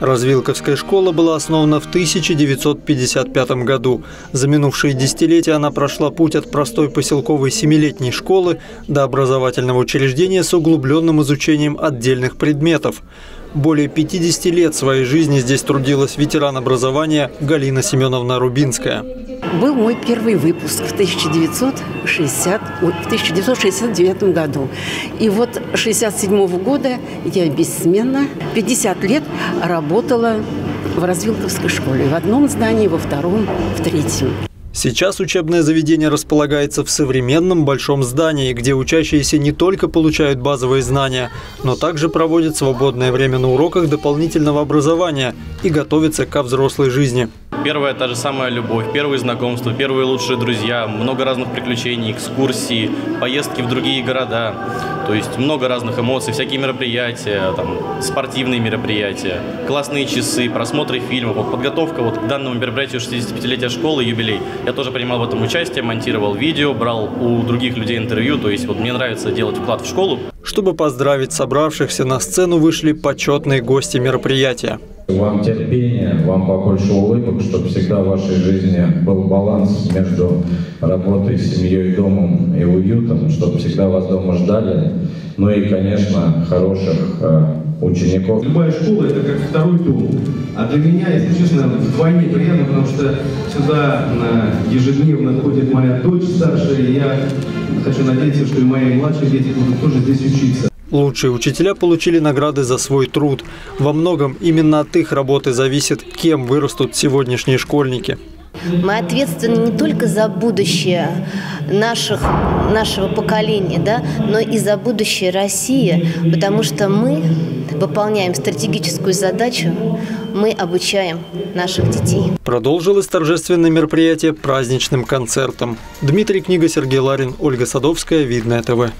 Развилковская школа была основана в 1955 году. За минувшие десятилетия она прошла путь от простой поселковой семилетней школы до образовательного учреждения с углубленным изучением отдельных предметов. Более 50 лет своей жизни здесь трудилась ветеран образования Галина Семеновна Рубинская. Был мой первый выпуск в 1960, в 1969 году. И вот 1967 года я бессменно 50 лет работала в Развилковской школе. В одном здании, во втором, в третьем. Сейчас учебное заведение располагается в современном большом здании, где учащиеся не только получают базовые знания, но также проводят свободное время на уроках дополнительного образования и готовятся ко взрослой жизни. Первая та же самая любовь, первые знакомства, первые лучшие друзья, много разных приключений, экскурсии, поездки в другие города. То есть много разных эмоций, всякие мероприятия, там, спортивные мероприятия, классные часы, просмотры фильмов. Подготовка вот к данному мероприятию 65-летия школы, юбилей. Я тоже принимал в этом участие, монтировал видео, брал у других людей интервью. То есть вот мне нравится делать вклад в школу. Чтобы поздравить собравшихся, на сцену вышли почетные гости мероприятия. Вам терпения, вам побольше улыбок, чтобы всегда в вашей жизни был баланс между работой, семьей, домом и уютом, чтобы всегда вас дома ждали. Ну и, конечно, хороших э, учеников. Любая школа – это как второй дом. А для меня, если честно, вдвойне приятно, потому что сюда ежедневно ходит моя дочь старшая, и я хочу надеяться, что и мои младшие дети будут тоже здесь учиться. Лучшие учителя получили награды за свой труд. Во многом именно от их работы зависит, кем вырастут сегодняшние школьники. Мы ответственны не только за будущее наших, нашего поколения, да, но и за будущее России, потому что мы выполняем стратегическую задачу, мы обучаем наших детей. Продолжилось торжественное мероприятие праздничным концертом. Дмитрий Книга, Сергей Ларин, Ольга Садовская, Видное ТВ.